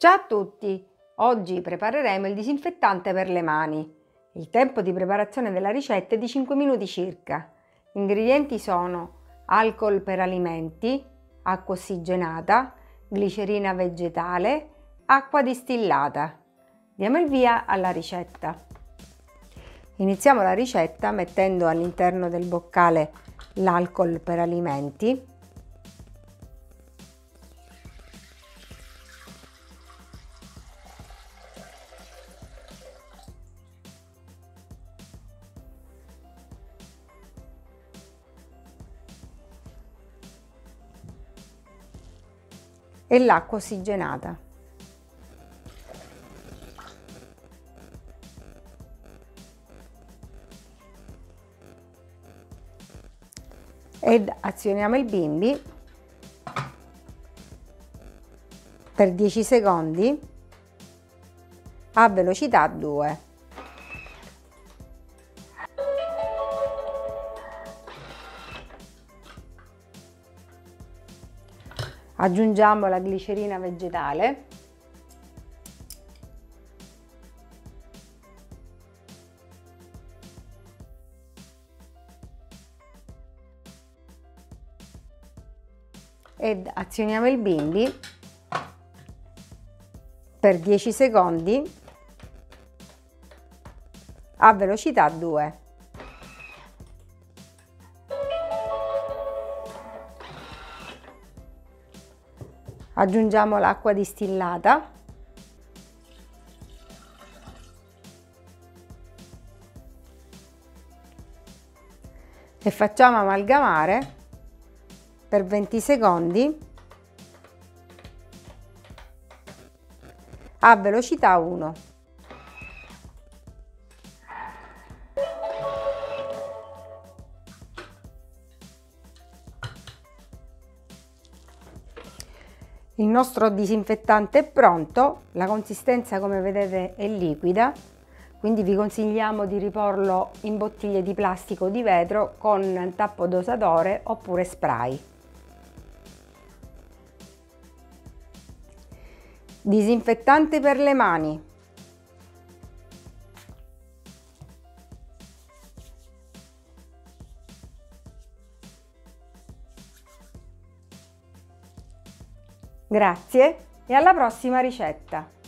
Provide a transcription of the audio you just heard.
Ciao a tutti! Oggi prepareremo il disinfettante per le mani. Il tempo di preparazione della ricetta è di 5 minuti circa. Gli ingredienti sono alcol per alimenti, acqua ossigenata, glicerina vegetale, acqua distillata. Diamo il via alla ricetta. Iniziamo la ricetta mettendo all'interno del boccale l'alcol per alimenti e l'acqua ossigenata. Ed azioniamo il bimbi per 10 secondi a velocità 2. Aggiungiamo la glicerina vegetale. Ed azioniamo il bimbi per 10 secondi a velocità 2. Aggiungiamo l'acqua distillata e facciamo amalgamare per 20 secondi a velocità 1. Il nostro disinfettante è pronto, la consistenza come vedete è liquida, quindi vi consigliamo di riporlo in bottiglie di plastico o di vetro con tappo dosatore oppure spray. Disinfettante per le mani. Grazie e alla prossima ricetta!